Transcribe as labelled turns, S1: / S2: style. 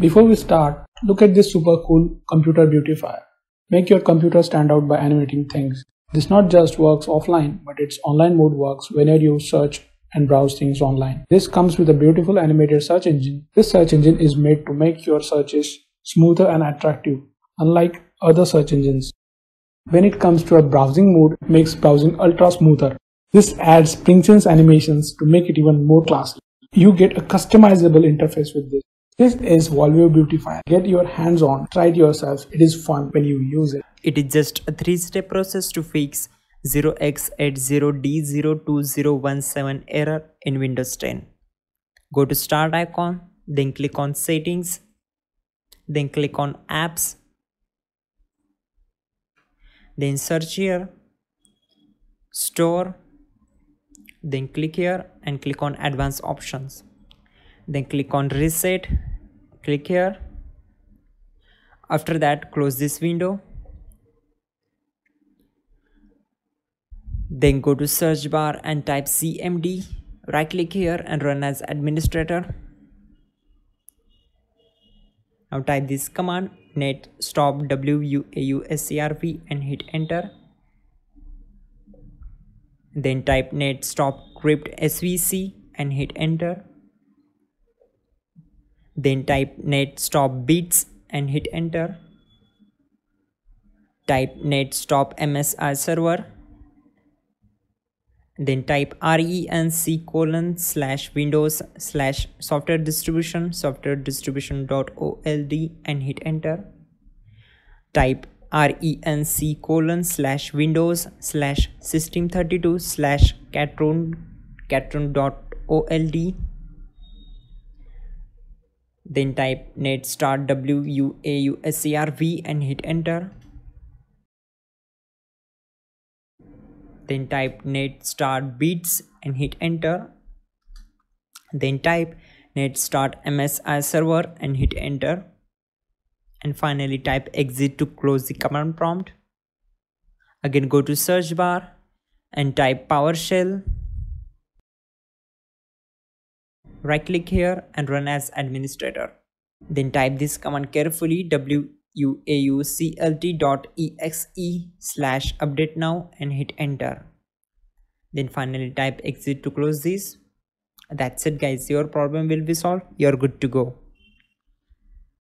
S1: Before we start, look at this super cool computer beautifier. Make your computer stand out by animating things. This not just works offline, but its online mode works whenever you search and browse things online. This comes with a beautiful animated search engine. This search engine is made to make your searches smoother and attractive, unlike other search engines. When it comes to a browsing mode, it makes browsing ultra smoother. This adds Spring Princess animations to make it even more classy. You get a customizable interface with this. This is Volvo Beautifier. Get your hands on, try it yourself. It is fun when you use it.
S2: It is just a three-step process to fix 0x80D02017 error in Windows 10. Go to start icon, then click on settings, then click on apps, then search here, store, then click here and click on advanced options. Then click on reset, click here. After that close this window Then go to search bar and type CMD. Right click here and run as administrator. Now type this command net stop wuauserv and hit enter. Then type net stop crypt svc and hit enter. Then type net stop bits and hit enter. Type net stop msi server then type renc colon slash windows slash software distribution software distribution dot old and hit enter type renc colon slash windows slash system32 slash catroot catroot dot old then type net start wuauserv and hit enter. Then type net start bits and hit enter. Then type net start msi server and hit enter. And finally type exit to close the command prompt. Again go to search bar and type powershell right click here and run as administrator. Then type this command carefully w uauclt.exe slash update now and hit enter. Then finally type exit to close this. That's it guys. Your problem will be solved. You're good to go